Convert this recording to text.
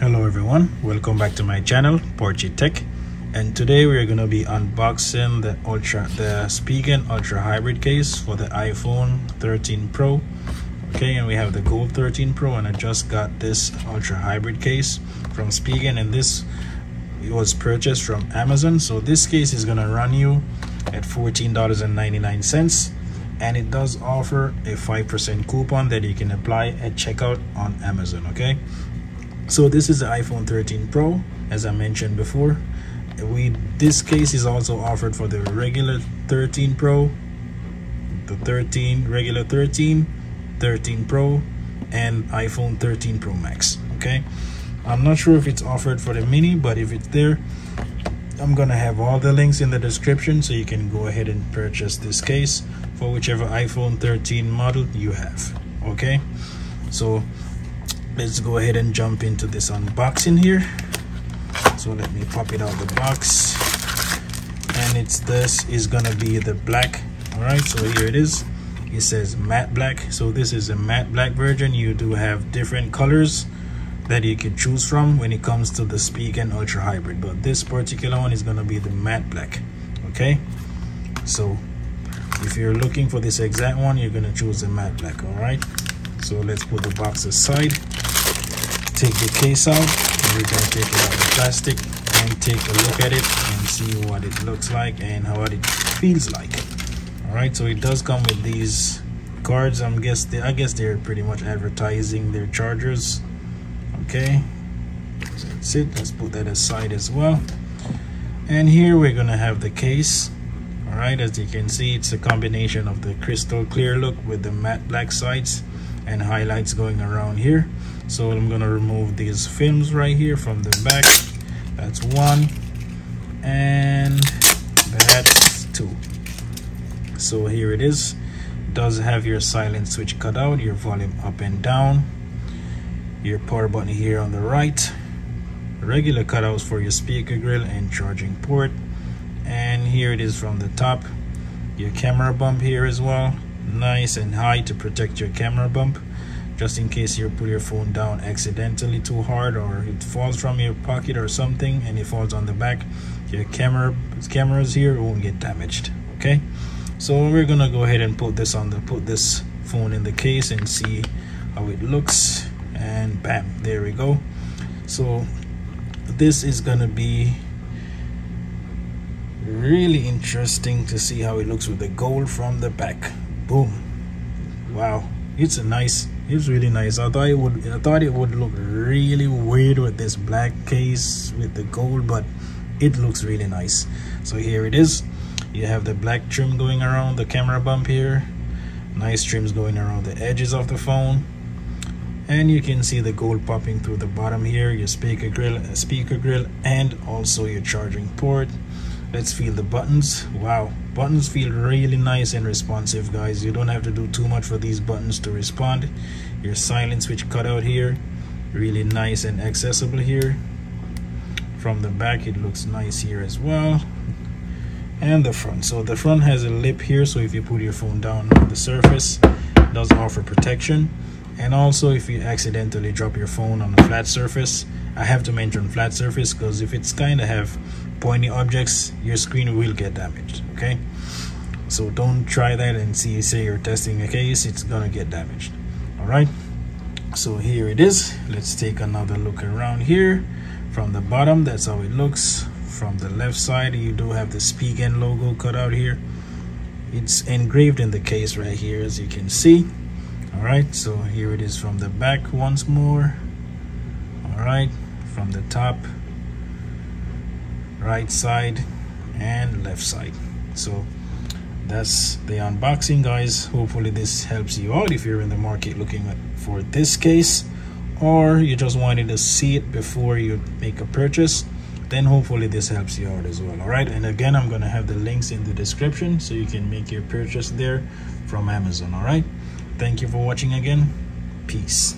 hello everyone. Welcome back to my channel ParchiTech. And today we're going to be unboxing the ultra the Spigen ultra hybrid case for the iphone 13 pro. Okay and we have the gold 13 pro and i just got this ultra hybrid case from Spigen and this it was purchased from amazon. So this case is going to run you at $14.99 and it does offer a 5% coupon that you can apply at checkout on amazon okay so this is the iphone 13 pro as i mentioned before. We this case is also offered for the regular 13 pro the 13 regular 13 13 pro and iphone 13 pro max okay? I'm not sure if it's offered for the mini but if it's there i'm gonna have all the links in the description so you can go ahead and purchase this case for whichever iphone 13 model you have okay? So let's go ahead and jump into this unboxing here. So let me pop it out of the box. And it's this is gonna be the black. All right so here it is. It says matte black. So this is a matte black version. You do have different colors that you can choose from when it comes to the Spigen Ultra Hybrid. But this particular one is to be the matte black okay? So if you're looking for this exact one you're to choose the matte black all right? So let's put the box aside take the case out and going to take it out of the plastic and take a look at it and see what it looks like and how it feels like. All right so it does come with these cards. I'm guess they, i guess they're pretty much advertising their chargers. Okay. That's it. Let's put that aside as well. And here we're gonna have the case. All right as you can see it's a combination of the crystal clear look with the matte black sides and highlights going around here so i'm gonna remove these films right here from the back. That's one. And that's two. So here it is. Does have your silent switch cut out your volume up and down. Your power button here on the right. Regular cutouts for your speaker grill and charging port. And here it is from the top. Your camera bump here as well. Nice and high to protect your camera bump just in case you put your phone down accidentally too hard or it falls from your pocket or something and it falls on the back your camera cameras here won't get damaged okay? So we're gonna go ahead and put this on the put this phone in the case and see how it looks and bam there we go. So this is gonna be really interesting to see how it looks with the gold from the back. Boom. Wow. It's a nice it's really nice. I thought it would i thought it would look really weird with this black case with the gold but it looks really nice. So here it is. You have the black trim going around the camera bump here. Nice trims going around the edges of the phone. And you can see the gold popping through the bottom here your speaker grill speaker grill and also your charging port let's feel the buttons. Wow buttons feel really nice and responsive guys. You don't have to do too much for these buttons to respond. Your silent switch cutout here really nice and accessible here. From the back it looks nice here as well. And the front. So the front has a lip here so if you put your phone down on the surface it does offer protection. And also if you accidentally drop your phone on a flat surface i have to mention flat surface because if it's kind of have pointy objects your screen will get damaged okay? So don't try that and see say you're testing a case it's gonna get damaged all right so here it is. Let's take another look around here. From the bottom that's how it looks. From the left side you do have the Spigen logo cut out here. It's engraved in the case right here as you can see all right so here it is from the back once more all right from the top right side and left side so that's the unboxing guys hopefully this helps you out if you're in the market looking for this case or you just wanted to see it before you make a purchase then hopefully this helps you out as well all right and again i'm going to have the links in the description so you can make your purchase there from amazon all right Thank you for watching again. Peace.